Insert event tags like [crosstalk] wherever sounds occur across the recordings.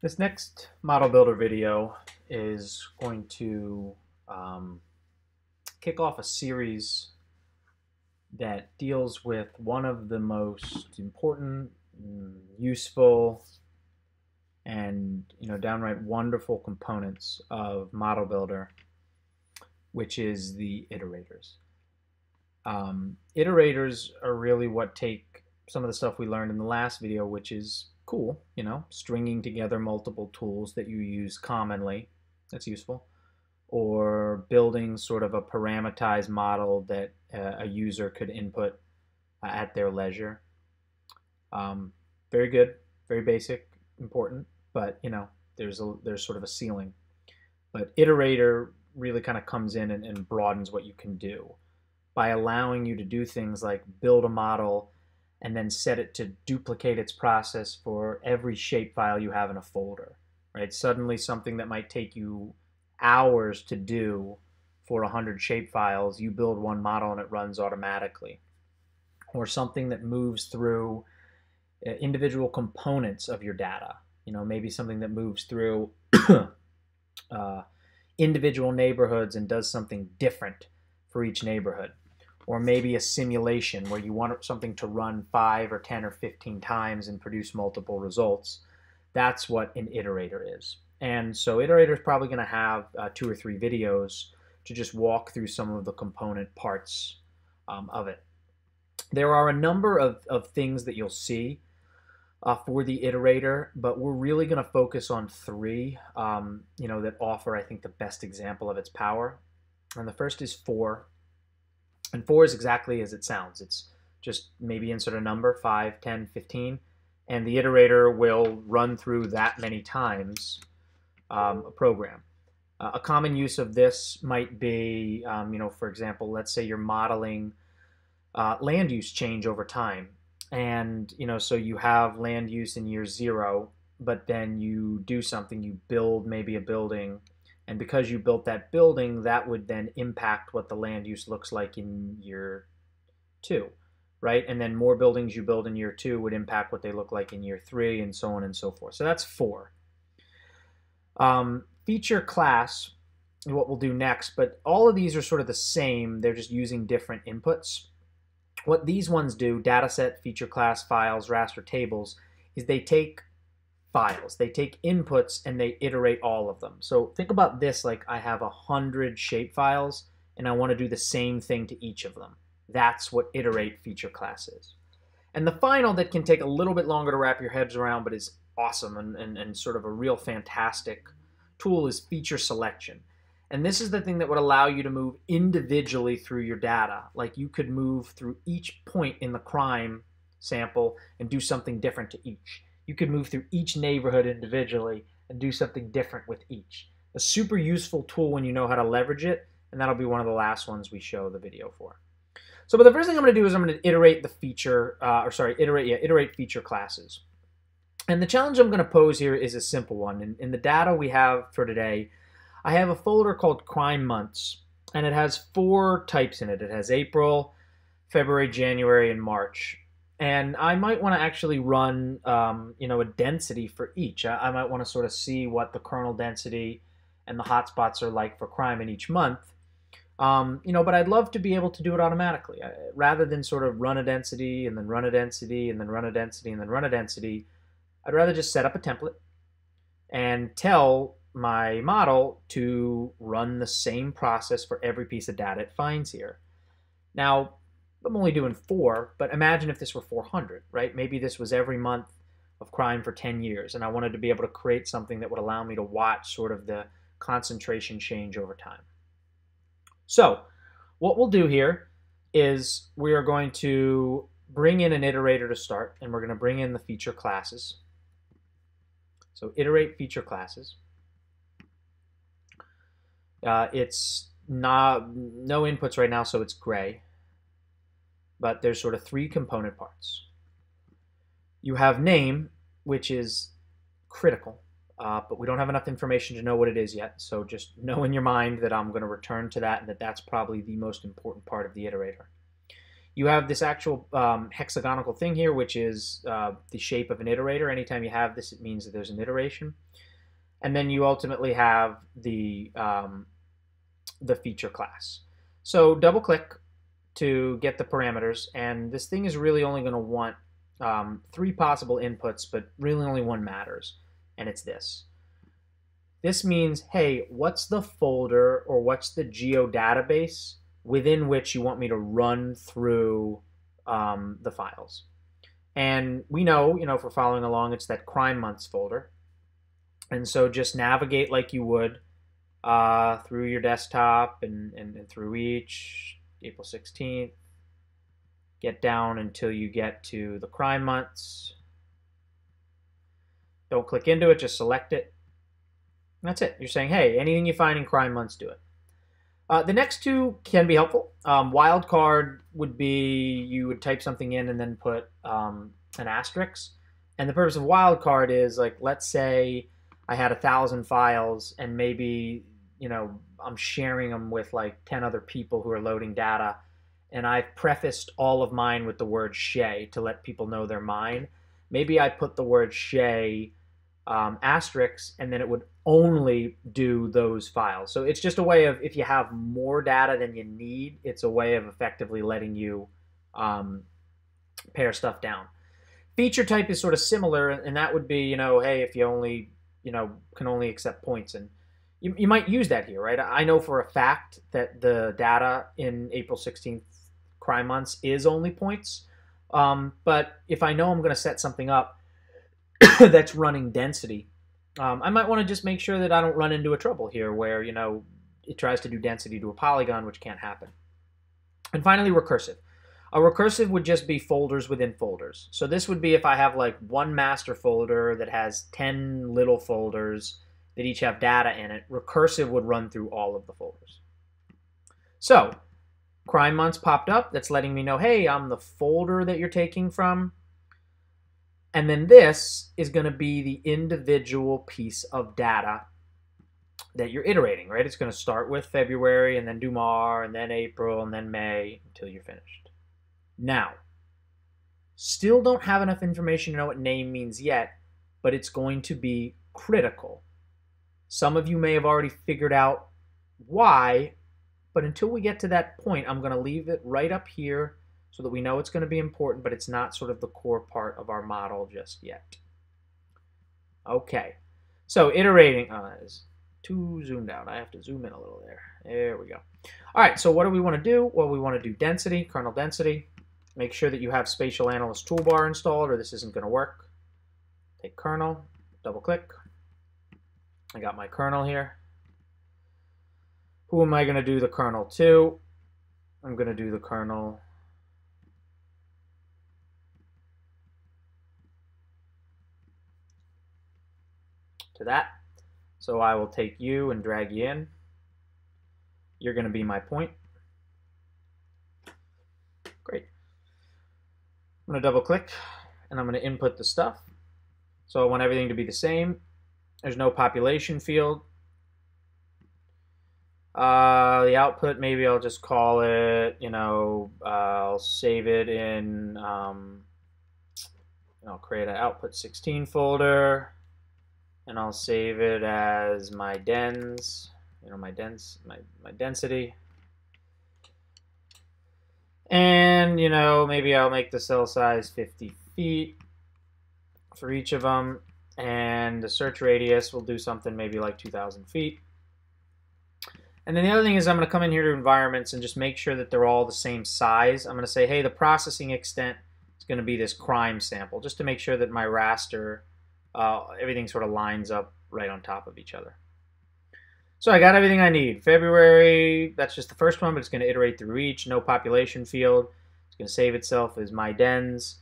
This next model builder video is going to um, kick off a series that deals with one of the most important, mm, useful, and you know downright wonderful components of model builder, which is the iterators. Um, iterators are really what take some of the stuff we learned in the last video, which is cool, you know, stringing together multiple tools that you use commonly. That's useful. Or building sort of a parameterized model that uh, a user could input uh, at their leisure. Um, very good, very basic, important, but you know, there's a there's sort of a ceiling. But iterator really kind of comes in and, and broadens what you can do by allowing you to do things like build a model and then set it to duplicate its process for every shapefile you have in a folder, right? Suddenly something that might take you hours to do for 100 shapefiles, you build one model and it runs automatically. Or something that moves through uh, individual components of your data. You know, maybe something that moves through [coughs] uh, individual neighborhoods and does something different for each neighborhood or maybe a simulation where you want something to run 5 or 10 or 15 times and produce multiple results. That's what an iterator is. And so iterator is probably going to have uh, two or three videos to just walk through some of the component parts um, of it. There are a number of, of things that you'll see uh, for the iterator, but we're really going to focus on three, um, you know, that offer, I think, the best example of its power. And the first is for, and For is exactly as it sounds. It's just maybe insert a number, 5, 10, 15, and the iterator will run through that many times um, a program. Uh, a common use of this might be, um, you know, for example, let's say you're modeling uh, land use change over time. And, you know, so you have land use in year zero, but then you do something, you build maybe a building and because you built that building, that would then impact what the land use looks like in year two, right? And then more buildings you build in year two would impact what they look like in year three, and so on and so forth. So that's For. Um, feature class, what we'll do next, but all of these are sort of the same. They're just using different inputs. What these ones do, dataset, feature class, files, raster tables, is they take files. They take inputs and they iterate all of them. So think about this like I have a hundred shape files and I want to do the same thing to each of them. That's what iterate feature class is. And the final that can take a little bit longer to wrap your heads around but is awesome and, and, and sort of a real fantastic tool is feature selection. And this is the thing that would allow you to move individually through your data. Like you could move through each point in the crime sample and do something different to each you could move through each neighborhood individually and do something different with each. A super useful tool when you know how to leverage it, and that'll be one of the last ones we show the video for. So, but the first thing I'm going to do is I'm going to iterate the feature, uh, or sorry, iterate, yeah, iterate feature classes. And the challenge I'm going to pose here is a simple one. In, in the data we have for today, I have a folder called crime months, and it has four types in it. It has April, February, January, and March and I might want to actually run, um, you know, a density for each. I, I might want to sort of see what the kernel density and the hotspots are like for crime in each month. Um, you know, but I'd love to be able to do it automatically I, rather than sort of run a density and then run a density and then run a density and then run a density. I'd rather just set up a template and tell my model to run the same process for every piece of data it finds here. Now, I'm only doing four, but imagine if this were 400, right? Maybe this was every month of crime for 10 years, and I wanted to be able to create something that would allow me to watch sort of the concentration change over time. So, what we'll do here is we are going to bring in an iterator to start, and we're going to bring in the feature classes. So, iterate feature classes. Uh, it's not no inputs right now, so it's gray but there's sort of three component parts. You have name, which is critical, uh, but we don't have enough information to know what it is yet. So just know in your mind that I'm going to return to that and that that's probably the most important part of the iterator. You have this actual um, hexagonal thing here, which is uh, the shape of an iterator. Anytime you have this, it means that there's an iteration. And then you ultimately have the, um, the feature class. So double click to get the parameters, and this thing is really only going to want um, three possible inputs, but really only one matters, and it's this. This means, hey, what's the folder or what's the geodatabase within which you want me to run through um, the files? And we know, you know, for following along, it's that crime months folder. And so just navigate like you would uh, through your desktop and, and, and through each, April 16th. Get down until you get to the crime months. Don't click into it, just select it. That's it. You're saying, hey, anything you find in crime months, do it. Uh, the next two can be helpful. Um, wildcard would be you would type something in and then put um, an asterisk. And the purpose of wildcard is like, let's say I had a thousand files and maybe, you know, I'm sharing them with like 10 other people who are loading data. And I've prefaced all of mine with the word Shea to let people know they're mine. Maybe I put the word Shea um, asterisks, and then it would only do those files. So it's just a way of, if you have more data than you need, it's a way of effectively letting you um, pare stuff down. Feature type is sort of similar, and that would be, you know, hey, if you only, you know, can only accept points, and you, you might use that here, right? I know for a fact that the data in April 16th crime months is only points, um, but if I know I'm going to set something up [coughs] that's running density, um, I might want to just make sure that I don't run into a trouble here where, you know, it tries to do density to a polygon, which can't happen. And finally, recursive. A recursive would just be folders within folders. So this would be if I have like one master folder that has 10 little folders that each have data in it, recursive would run through all of the folders. So crime months popped up. That's letting me know, hey, I'm the folder that you're taking from. And then this is going to be the individual piece of data that you're iterating, right? It's going to start with February and then do Mar and then April and then May until you're finished. Now, still don't have enough information to know what name means yet, but it's going to be critical. Some of you may have already figured out why, but until we get to that point, I'm going to leave it right up here so that we know it's going to be important, but it's not sort of the core part of our model just yet. Okay, so iterating uh, is too zoomed out. I have to zoom in a little there. There we go. All right, so what do we want to do? Well, we want to do density, kernel density. Make sure that you have Spatial Analyst Toolbar installed or this isn't going to work. Take kernel, double click. I got my kernel here. Who am I going to do the kernel to? I'm going to do the kernel to that. So I will take you and drag you in. You're going to be my point. Great. I'm going to double click and I'm going to input the stuff. So I want everything to be the same. There's no population field. Uh, the output, maybe I'll just call it, you know, uh, I'll save it in, um, I'll create an output 16 folder and I'll save it as my dens, you know, my dense, my, my density. And, you know, maybe I'll make the cell size 50 feet for each of them. And the search radius will do something maybe like 2,000 feet. And then the other thing is I'm going to come in here to environments and just make sure that they're all the same size. I'm going to say, hey, the processing extent is going to be this crime sample, just to make sure that my raster uh, everything sort of lines up right on top of each other. So I got everything I need. February, that's just the first one, but it's going to iterate through each. No population field. It's going to save itself as my dens.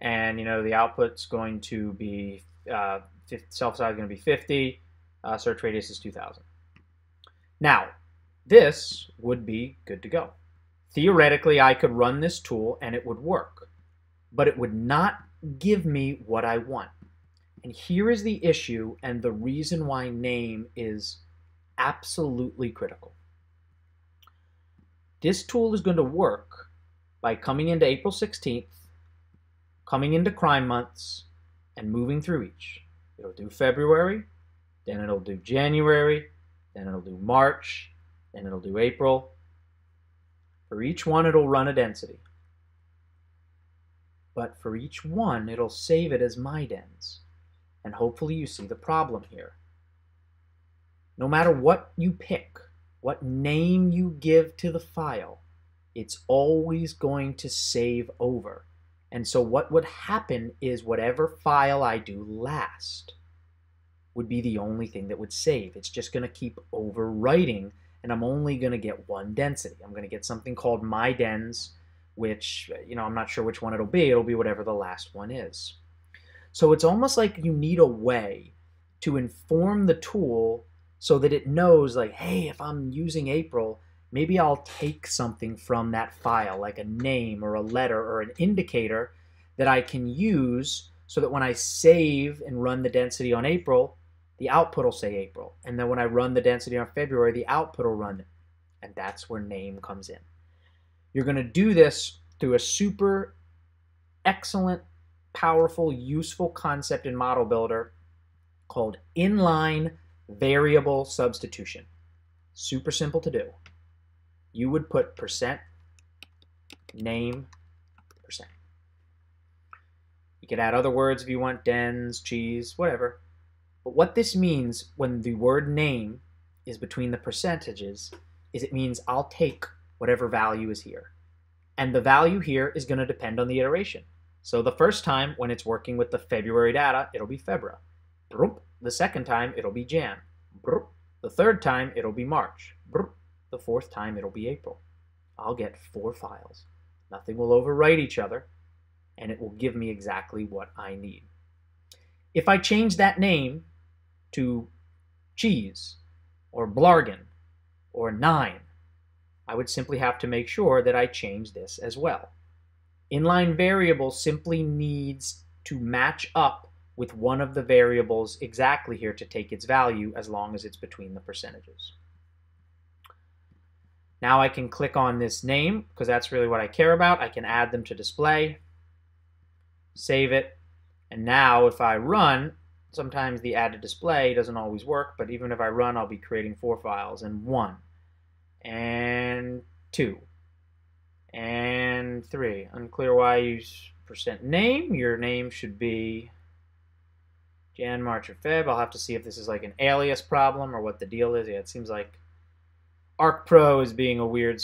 And, you know, the output's going to be, uh, cell size is going to be 50. Uh, search radius is 2000. Now, this would be good to go. Theoretically, I could run this tool and it would work, but it would not give me what I want. And here is the issue and the reason why name is absolutely critical. This tool is going to work by coming into April 16th, coming into crime months, and moving through each. It'll do February, then it'll do January, then it'll do March, then it'll do April. For each one, it'll run a density. But for each one, it'll save it as MyDens. And hopefully you see the problem here. No matter what you pick, what name you give to the file, it's always going to save over. And so what would happen is whatever file I do last would be the only thing that would save. It's just going to keep overwriting, and I'm only going to get one density. I'm going to get something called my dens, which, you know, I'm not sure which one it'll be. It'll be whatever the last one is. So it's almost like you need a way to inform the tool so that it knows, like, hey, if I'm using April, maybe I'll take something from that file, like a name or a letter or an indicator that I can use so that when I save and run the density on April, the output will say April. And then when I run the density on February, the output will run. And that's where name comes in. You're going to do this through a super excellent, powerful, useful concept in Model Builder called inline variable substitution. Super simple to do you would put percent name percent. You could add other words if you want, dens, cheese, whatever. But what this means when the word name is between the percentages is it means I'll take whatever value is here. And the value here is going to depend on the iteration. So the first time when it's working with the February data, it'll be Febra. The second time, it'll be Jan. The third time, it'll be March. The fourth time, it'll be April. I'll get four files. Nothing will overwrite each other, and it will give me exactly what I need. If I change that name to cheese or blargen or nine, I would simply have to make sure that I change this as well. Inline variable simply needs to match up with one of the variables exactly here to take its value as long as it's between the percentages. Now I can click on this name because that's really what I care about. I can add them to display, save it, and now if I run, sometimes the add to display doesn't always work, but even if I run, I'll be creating four files, and one, and two, and three. Unclear why you use percent name. Your name should be Jan, March, or Feb. I'll have to see if this is like an alias problem or what the deal is. Yeah, it seems like Arc Pro is being a weird